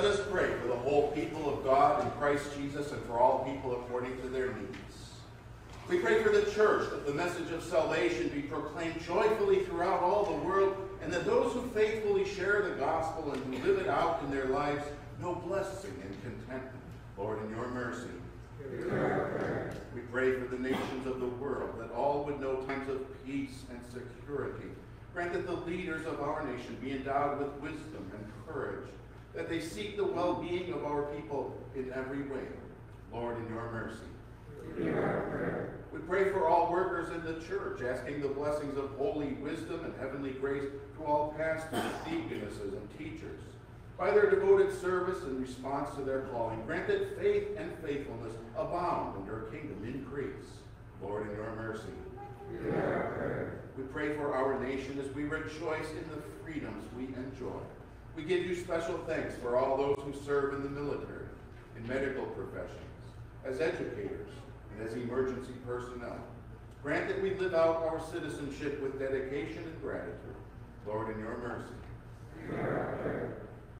Let us pray for the whole people of God in Christ Jesus and for all people according to their needs. We pray for the church that the message of salvation be proclaimed joyfully throughout all the world and that those who faithfully share the gospel and who live it out in their lives know blessing and contentment. Lord, in your mercy. We pray for the nations of the world that all would know times of peace and security. Grant that the leaders of our nation be endowed with wisdom and courage, that they seek the well-being of our people in every way. Lord, in your mercy. We pray for all workers in the church, asking the blessings of holy wisdom and heavenly grace to all pastors, deaconesses, and teachers. By their devoted service and response to their calling, grant that faith and faithfulness abound and your kingdom increase. Lord, in your mercy. We pray for our nation as we rejoice in the freedoms we enjoy. We give you special thanks for all those who serve in the military, in medical professions, as educators, and as emergency personnel. Grant that we live out our citizenship with dedication and gratitude. Lord, in your mercy.